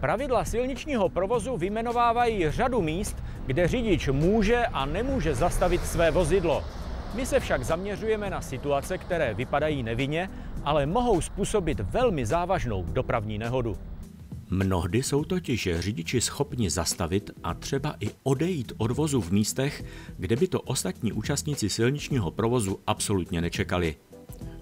Pravidla silničního provozu vymenovávají řadu míst, kde řidič může a nemůže zastavit své vozidlo. My se však zaměřujeme na situace, které vypadají nevinně, ale mohou způsobit velmi závažnou dopravní nehodu. Mnohdy jsou totiž řidiči schopni zastavit a třeba i odejít od vozu v místech, kde by to ostatní účastníci silničního provozu absolutně nečekali.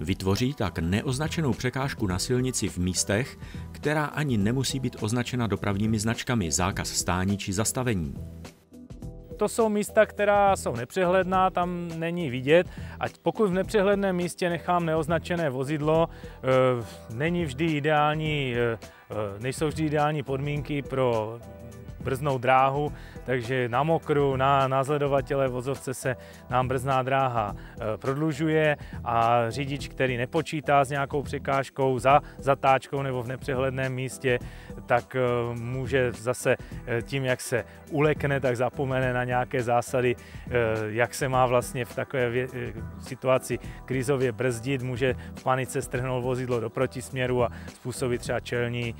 Vytvoří tak neoznačenou překážku na silnici v místech, která ani nemusí být označena dopravními značkami zákaz stání či zastavení to jsou místa, která jsou nepřehledná, tam není vidět. A pokud v nepřehledném místě nechám neoznačené vozidlo, e, není vždy ideální, e, e, nejsou vždy ideální podmínky pro brznou dráhu, takže na mokru, na, na zledovatele vozovce se nám brzná dráha e, prodlužuje a řidič, který nepočítá s nějakou překážkou za zatáčkou nebo v nepřehledném místě, tak e, může zase e, tím, jak se ulekne, tak zapomene na nějaké zásady, jak se má vlastně v takové situaci krizově brzdit, může v panice strhnout vozidlo do protisměru a způsobit třeba čelní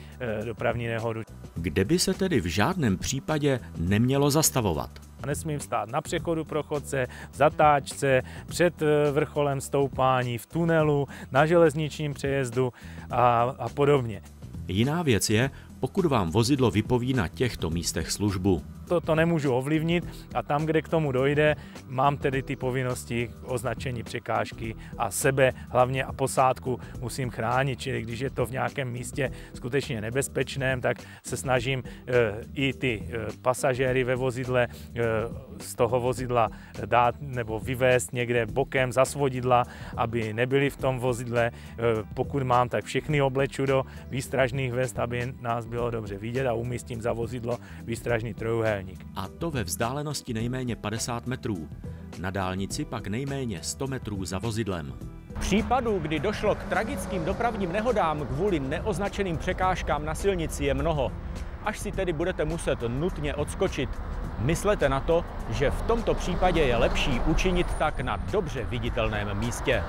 dopravní nehodu. Kde by se tedy v žádném případě nemělo zastavovat? Nesmím stát na přechodu pro chodce, v zatáčce, před eh, vrcholem stoupání, v tunelu, na železničním přejezdu a, a podobně. Jiná věc je, pokud vám vozidlo vypoví na těchto místech službu to, to nemůžu ovlivnit a tam, kde k tomu dojde, mám tedy ty povinnosti označení překážky a sebe hlavně a posádku musím chránit, čili když je to v nějakém místě skutečně nebezpečném, tak se snažím e, i ty e, pasažéry ve vozidle e, z toho vozidla dát nebo vyvést někde bokem za svodidla, aby nebyli v tom vozidle. Pokud mám, tak všechny obleču do výstražných vest, aby nás bylo dobře vidět a umístím za vozidlo výstražný trojuhel trojuhelník. A to ve vzdálenosti nejméně 50 metrů. Na dálnici pak nejméně 100 metrů za vozidlem. Případů, kdy došlo k tragickým dopravním nehodám kvůli neoznačeným překážkám na silnici je mnoho. Až si tedy budete muset nutně odskočit, myslete na to, že v tomto případě je lepší učinit tak na dobře viditelném místě.